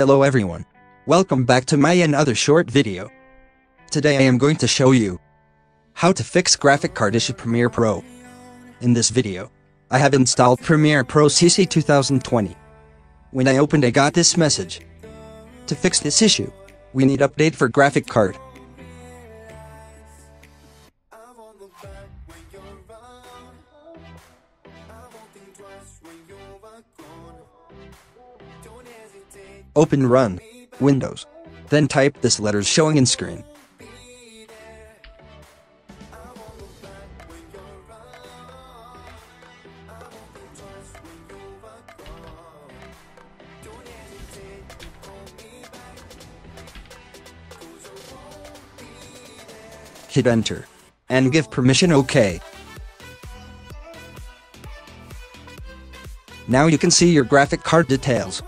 Hello everyone. Welcome back to my another short video. Today I am going to show you how to fix graphic card issue Premiere Pro. In this video, I have installed Premiere Pro CC 2020. When I opened I got this message. To fix this issue, we need update for graphic card. Open Run, Windows. Then type this letters showing in screen. Hit enter. And give permission OK. Now you can see your graphic card details.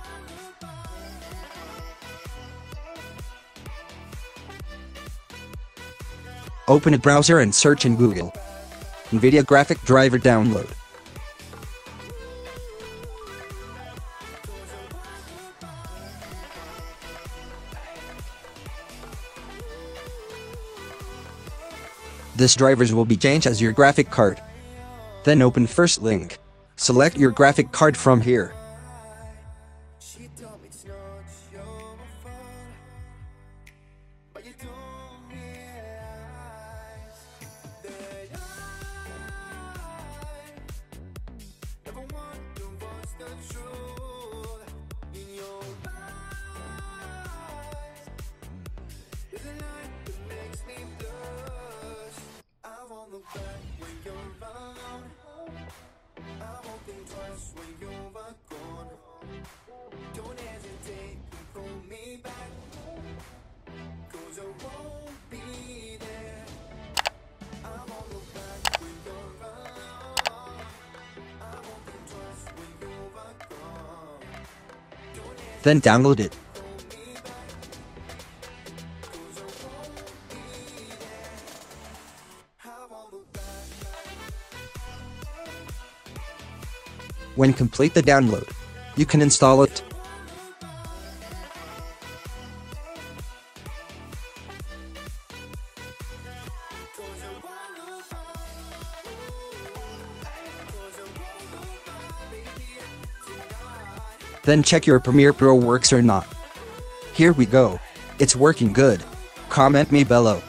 Open a browser and search in Google. NVIDIA Graphic Driver Download. This drivers will be changed as your graphic card. Then open first link. Select your graphic card from here. Don't Then download it. When complete the download, you can install it. Then check your Premiere Pro works or not. Here we go. It's working good. Comment me below.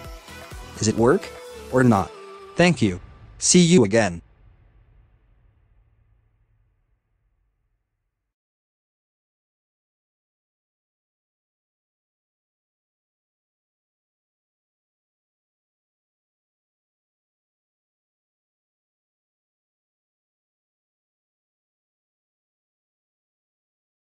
Is it work? Or not? Thank you. See you again.